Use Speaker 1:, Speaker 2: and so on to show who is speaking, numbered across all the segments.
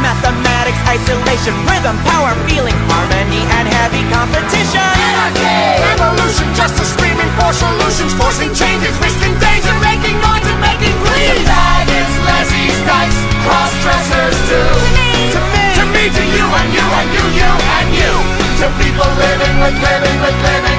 Speaker 1: mathematics, isolation, rhythm, power, feeling, harmony, and heavy competition. Anarchy!
Speaker 2: Revolution, justice, screaming for solutions, forcing changes, risking danger,
Speaker 3: making noise and making bleed.
Speaker 2: Faggots, lesbies, dykes, cross-dressers too.
Speaker 3: To me, to me,
Speaker 2: to me, to you, and you, and you, you, and you. To people living with living with living.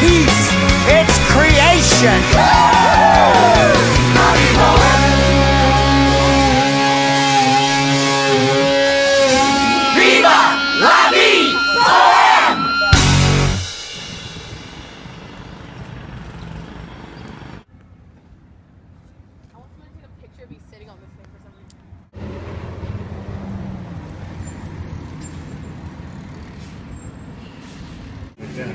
Speaker 2: Peace, it's creation.
Speaker 4: Yeah,